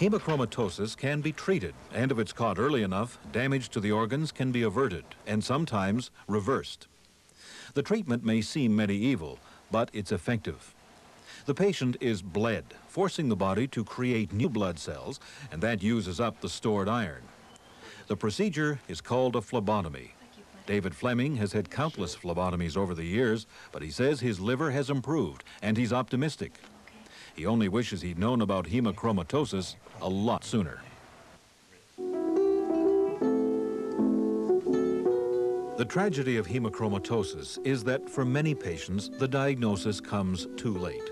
Hemochromatosis can be treated, and if it's caught early enough, damage to the organs can be averted and sometimes reversed. The treatment may seem medieval, but it's effective. The patient is bled, forcing the body to create new blood cells, and that uses up the stored iron. The procedure is called a phlebotomy. David Fleming has had countless phlebotomies over the years, but he says his liver has improved, and he's optimistic. He only wishes he'd known about hemochromatosis a lot sooner. The tragedy of hemochromatosis is that for many patients, the diagnosis comes too late.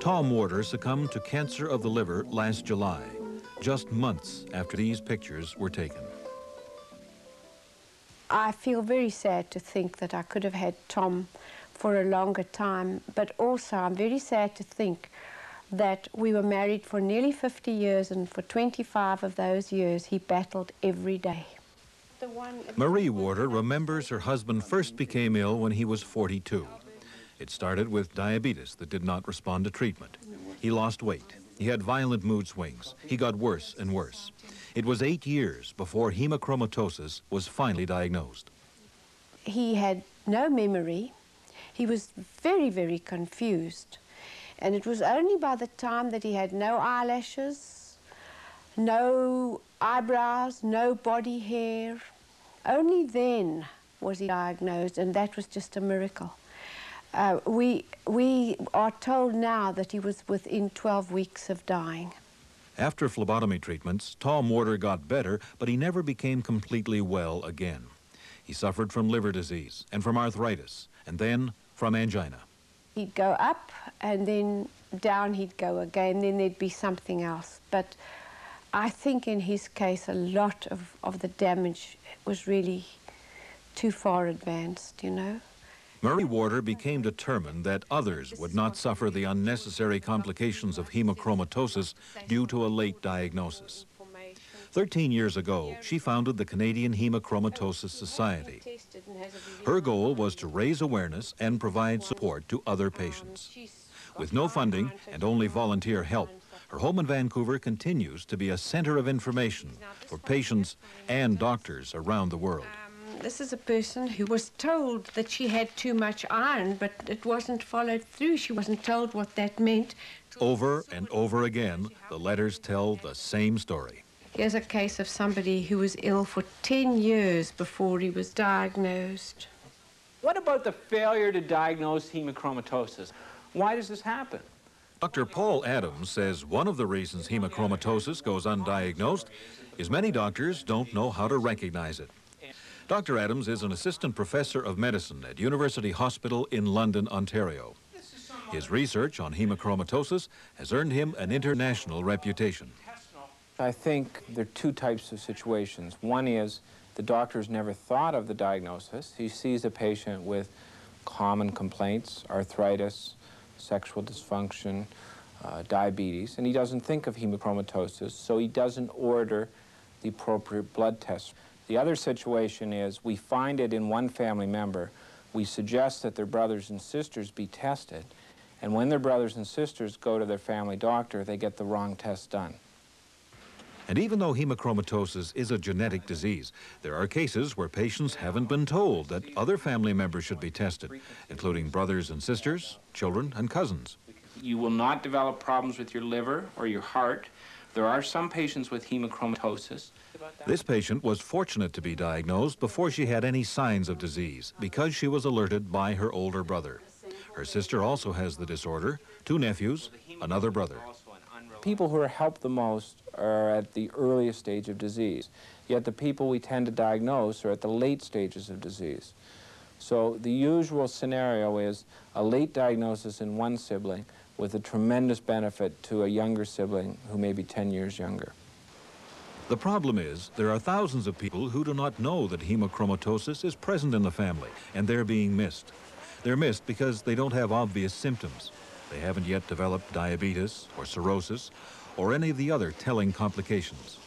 Tom Warder succumbed to cancer of the liver last July, just months after these pictures were taken. I feel very sad to think that I could have had Tom for a longer time, but also I'm very sad to think that we were married for nearly 50 years and for 25 of those years he battled every day. Marie Warder remembers her husband first became ill when he was 42. It started with diabetes that did not respond to treatment. He lost weight. He had violent mood swings. He got worse and worse. It was eight years before hemochromatosis was finally diagnosed. He had no memory. He was very, very confused. And it was only by the time that he had no eyelashes, no eyebrows, no body hair, only then was he diagnosed, and that was just a miracle. Uh, we, we are told now that he was within 12 weeks of dying. After phlebotomy treatments, Tom Warder got better, but he never became completely well again. He suffered from liver disease and from arthritis, and then from angina. He'd go up and then down he'd go again, then there'd be something else. But I think in his case, a lot of, of the damage was really too far advanced, you know. Marie Warder became determined that others would not suffer the unnecessary complications of hemochromatosis due to a late diagnosis. Thirteen years ago, she founded the Canadian Hemochromatosis Society. Her goal was to raise awareness and provide support to other patients. With no funding and only volunteer help, her home in Vancouver continues to be a center of information for patients and doctors around the world. Um, this is a person who was told that she had too much iron, but it wasn't followed through. She wasn't told what that meant. Over and over again, the letters tell the same story. Here's a case of somebody who was ill for 10 years before he was diagnosed. What about the failure to diagnose hemochromatosis? Why does this happen? Dr. Paul Adams says one of the reasons hemochromatosis goes undiagnosed is many doctors don't know how to recognize it. Dr. Adams is an assistant professor of medicine at University Hospital in London, Ontario. His research on hemochromatosis has earned him an international reputation. I think there are two types of situations. One is the doctor's never thought of the diagnosis. He sees a patient with common complaints, arthritis, sexual dysfunction, uh, diabetes, and he doesn't think of hemochromatosis, so he doesn't order the appropriate blood test. The other situation is we find it in one family member, we suggest that their brothers and sisters be tested, and when their brothers and sisters go to their family doctor, they get the wrong test done. And even though hemochromatosis is a genetic disease, there are cases where patients haven't been told that other family members should be tested, including brothers and sisters, children, and cousins. You will not develop problems with your liver or your heart. There are some patients with hemochromatosis. This patient was fortunate to be diagnosed before she had any signs of disease because she was alerted by her older brother. Her sister also has the disorder, two nephews, another brother people who are helped the most are at the earliest stage of disease, yet the people we tend to diagnose are at the late stages of disease. So the usual scenario is a late diagnosis in one sibling with a tremendous benefit to a younger sibling who may be 10 years younger. The problem is there are thousands of people who do not know that hemochromatosis is present in the family and they're being missed. They're missed because they don't have obvious symptoms. They haven't yet developed diabetes or cirrhosis or any of the other telling complications.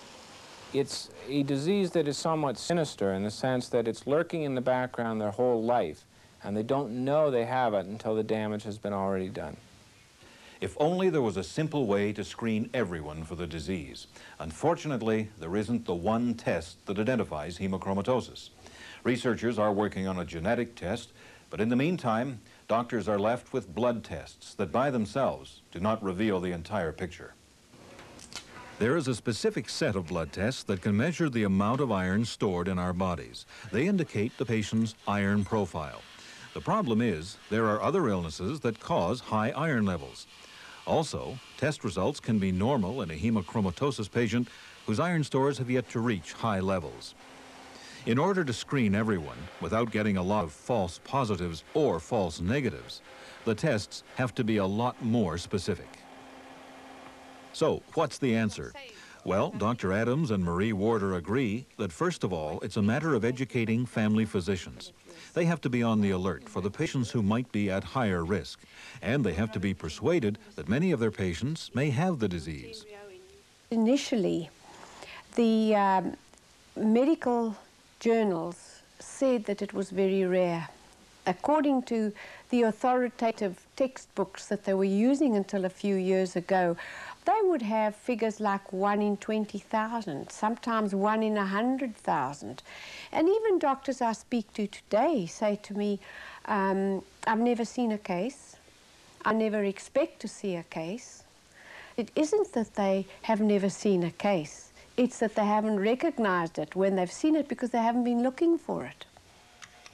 It's a disease that is somewhat sinister in the sense that it's lurking in the background their whole life, and they don't know they have it until the damage has been already done. If only there was a simple way to screen everyone for the disease. Unfortunately, there isn't the one test that identifies hemochromatosis. Researchers are working on a genetic test, but in the meantime, doctors are left with blood tests that by themselves do not reveal the entire picture. There is a specific set of blood tests that can measure the amount of iron stored in our bodies. They indicate the patient's iron profile. The problem is there are other illnesses that cause high iron levels. Also, test results can be normal in a hemochromatosis patient whose iron stores have yet to reach high levels. In order to screen everyone without getting a lot of false positives or false negatives, the tests have to be a lot more specific. So, what's the answer? Well, Dr. Adams and Marie Warder agree that first of all, it's a matter of educating family physicians. They have to be on the alert for the patients who might be at higher risk, and they have to be persuaded that many of their patients may have the disease. Initially, the um, medical journals said that it was very rare. According to the authoritative textbooks that they were using until a few years ago, they would have figures like 1 in 20,000, sometimes 1 in 100,000. And even doctors I speak to today say to me, um, I've never seen a case. I never expect to see a case. It isn't that they have never seen a case. It's that they haven't recognized it when they've seen it because they haven't been looking for it.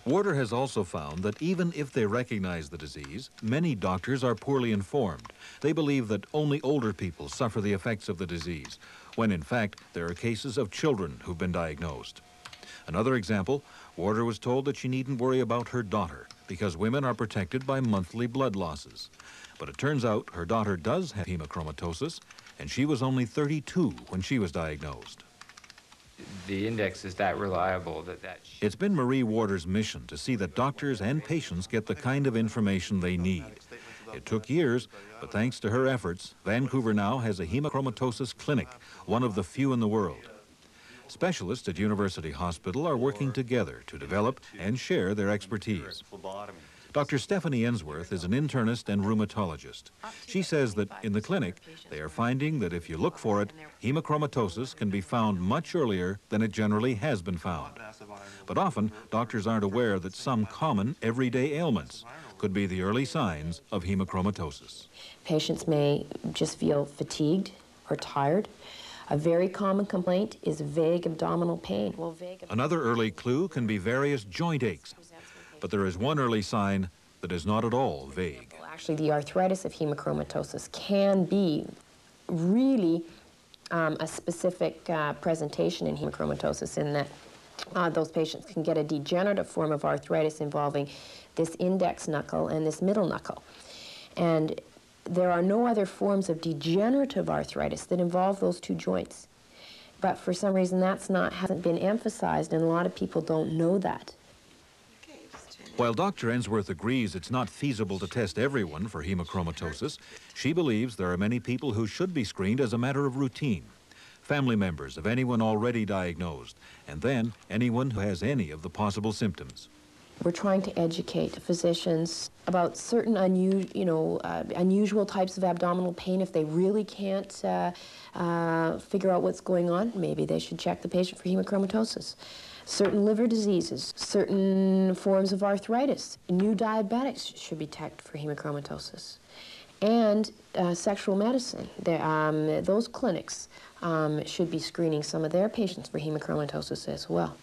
Warder has also found that even if they recognize the disease, many doctors are poorly informed. They believe that only older people suffer the effects of the disease, when in fact there are cases of children who've been diagnosed. Another example, Warder was told that she needn't worry about her daughter because women are protected by monthly blood losses. But it turns out her daughter does have hemochromatosis, and she was only 32 when she was diagnosed the index is that reliable that that. It's been Marie Warder's mission to see that doctors and patients get the kind of information they need. It took years, but thanks to her efforts, Vancouver now has a hemochromatosis clinic, one of the few in the world. Specialists at University Hospital are working together to develop and share their expertise. Dr. Stephanie Ensworth is an internist and rheumatologist. She says that in the clinic, they are finding that if you look for it, hemochromatosis can be found much earlier than it generally has been found. But often, doctors aren't aware that some common everyday ailments could be the early signs of hemochromatosis. Patients may just feel fatigued or tired. A very common complaint is vague abdominal pain. Another early clue can be various joint aches, but there is one early sign that is not at all vague. Actually, the arthritis of hemochromatosis can be really um, a specific uh, presentation in hemochromatosis in that uh, those patients can get a degenerative form of arthritis involving this index knuckle and this middle knuckle. And there are no other forms of degenerative arthritis that involve those two joints. But for some reason, that's not hasn't been emphasized, and a lot of people don't know that. While Dr. Ensworth agrees it's not feasible to test everyone for hemochromatosis, she believes there are many people who should be screened as a matter of routine. Family members of anyone already diagnosed, and then anyone who has any of the possible symptoms. We're trying to educate physicians about certain unu you know, uh, unusual types of abdominal pain. If they really can't uh, uh, figure out what's going on, maybe they should check the patient for hemochromatosis certain liver diseases, certain forms of arthritis. New diabetics should be checked for hemochromatosis. And uh, sexual medicine, um, those clinics um, should be screening some of their patients for hemochromatosis as well.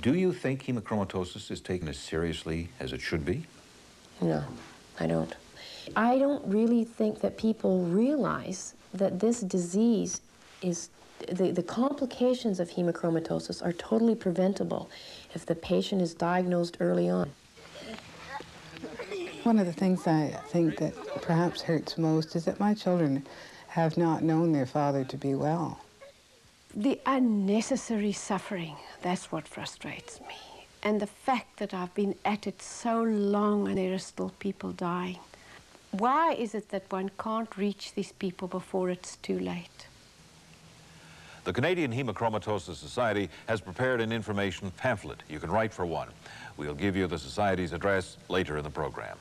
Do you think hemochromatosis is taken as seriously as it should be? No, I don't. I don't really think that people realize that this disease is the, the complications of hemochromatosis are totally preventable if the patient is diagnosed early on. One of the things I think that perhaps hurts most is that my children have not known their father to be well. The unnecessary suffering, that's what frustrates me. And the fact that I've been at it so long and there are still people dying. Why is it that one can't reach these people before it's too late? The Canadian Hemochromatosis Society has prepared an information pamphlet. You can write for one. We'll give you the Society's address later in the program.